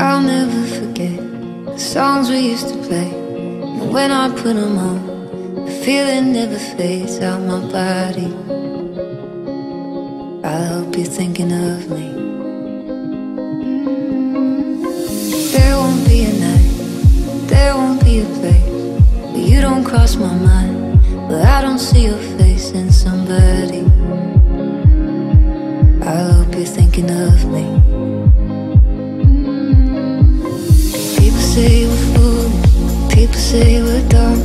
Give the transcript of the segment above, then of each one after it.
I'll never forget the songs we used to play. And when I put them on, the feeling never fades out my body. I hope you're thinking of me. Mm-hmm. There won't be a night, there won't be a place where you don't cross my mind, but I don't see your face in somebody. I thinking of me. say we're fools, people say we're dumb.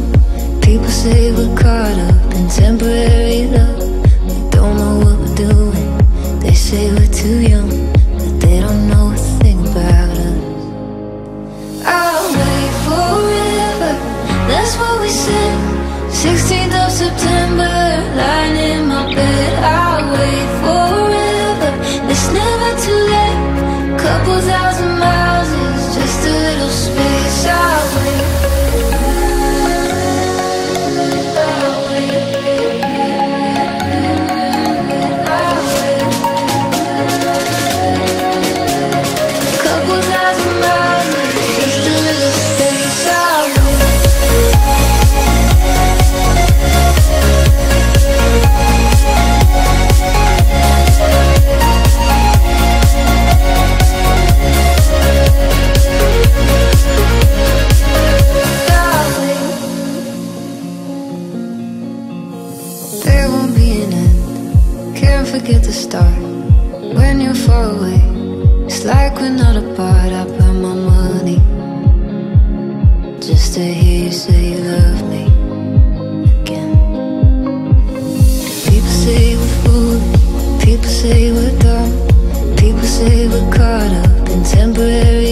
People say we're caught up in temporary love. We don't know what we're doing, they say we're too young Can't forget the start. When you're far away, it's like we're not apart. I put my money just to hear you say you love me again. People say we're fools. People say we're dumb. People say we're caught up in temporary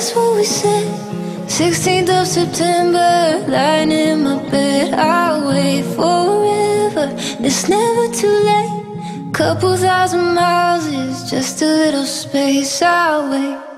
That's what we said. 16th of September, lying in my bed. I'll wait forever. It's never too late. Couple thousand miles is just a little space. I'll wait.